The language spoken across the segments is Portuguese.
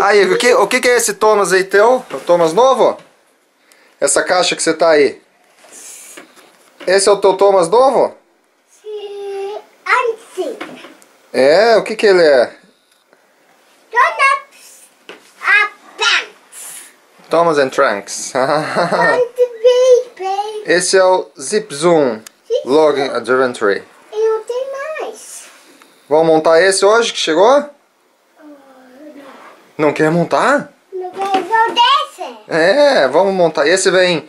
Aí, o que, o que é esse Thomas aí teu? O Thomas novo? Essa caixa que você tá aí. Esse é o teu Thomas novo? Anzi. É, o que que ele é? Thomas and Trunks. Esse é o Zip Zoom Login Adventure. E não tem mais. Vamos montar esse hoje que chegou? Não quer montar? Não quero desse. É, vamos montar. Esse vem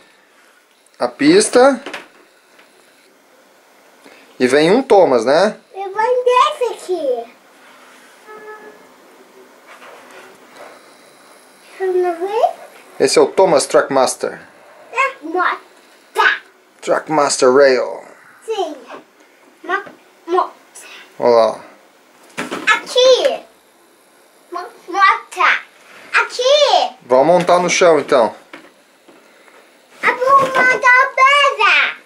a pista. E vem um Thomas, né? Eu vou desse aqui. Esse é o Thomas Trackmaster. Não. Tá. Trackmaster Rail. Sim. Olha lá. Aqui. Mo, mota. Aqui. Montar no chão então. A da pedra.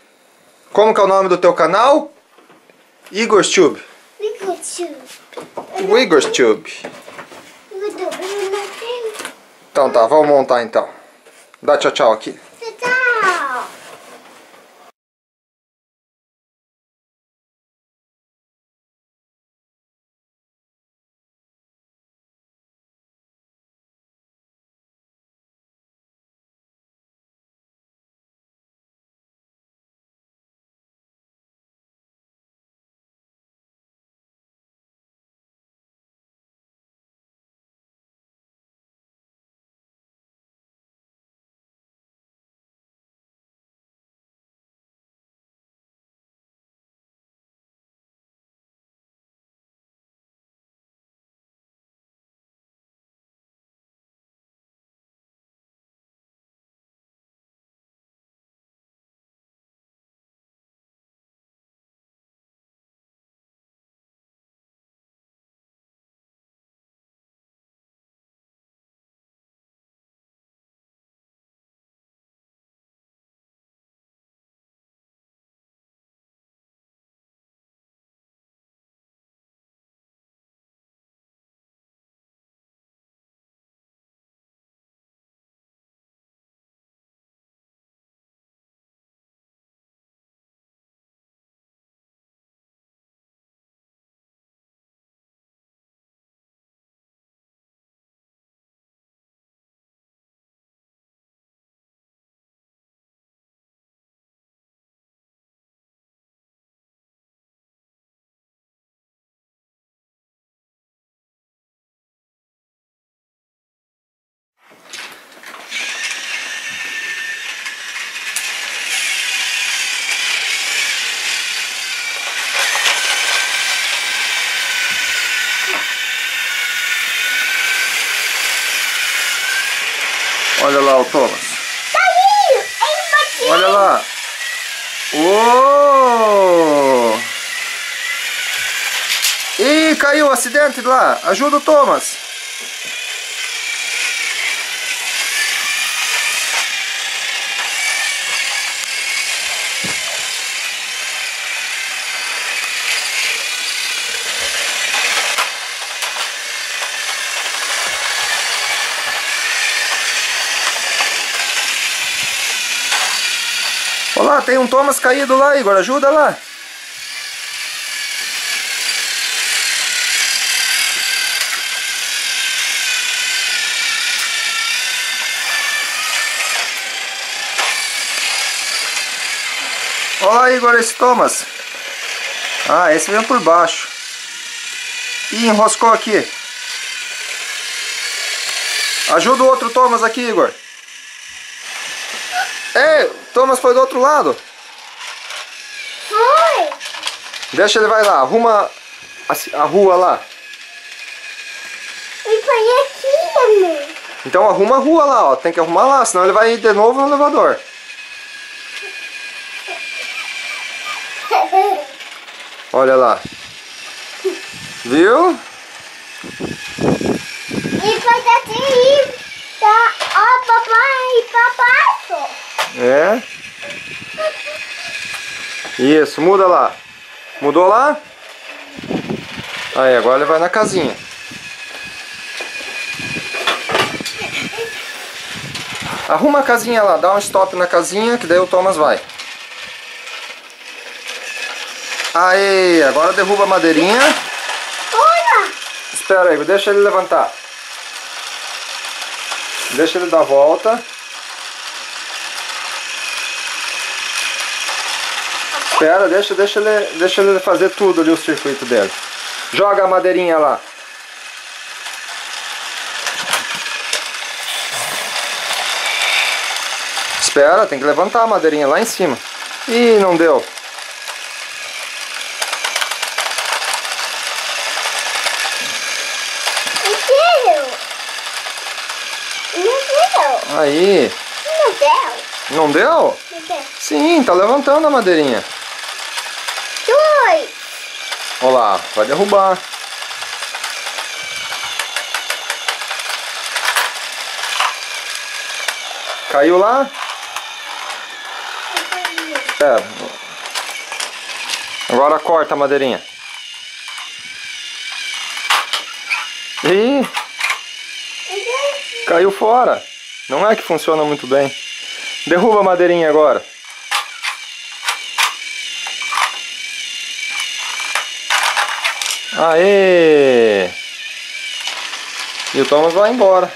Como que é o nome do teu canal? Igor's Tube. Igor's Tube. Tem. Então tá, vamos montar então. Dá tchau tchau aqui. Olha lá o Thomas. Caiu! Ele bateu! Olha lá. Uou! Ih, caiu o acidente lá. Ajuda o Thomas. Tem um Thomas caído lá, Igor. Ajuda lá. Olha lá, Igor, esse Thomas. Ah, esse veio por baixo. Ih, enroscou aqui. Ajuda o outro Thomas aqui, Igor. Ei, Thomas foi do outro lado. Foi! Deixa ele vai lá, arruma a, a rua lá. Ele foi aqui, amor. Então arruma a rua lá, ó. Tem que arrumar lá, senão ele vai ir de novo no elevador. Olha lá. Viu? E foi daqui tá, ó, papai, papai. É. Isso, muda lá. Mudou lá? Aí, agora ele vai na casinha. Arruma a casinha lá, dá um stop na casinha, que daí o Thomas vai. Aí, agora derruba a madeirinha. Olha! Espera aí, deixa ele levantar. Deixa ele dar a volta. Espera, deixa, deixa, ele, deixa ele fazer tudo ali o circuito dele. Joga a madeirinha lá. Espera, tem que levantar a madeirinha lá em cima. Ih, não deu. Não deu! Não deu! Aí. Não deu! Não deu? Não deu! Sim, tá levantando a madeirinha. Dois! Olha lá, vai derrubar. Caiu lá? Espera. Agora corta a madeirinha. Ih, caiu fora. Não é que funciona muito bem. Derruba a madeirinha agora. Aê! E o Thomas vai embora.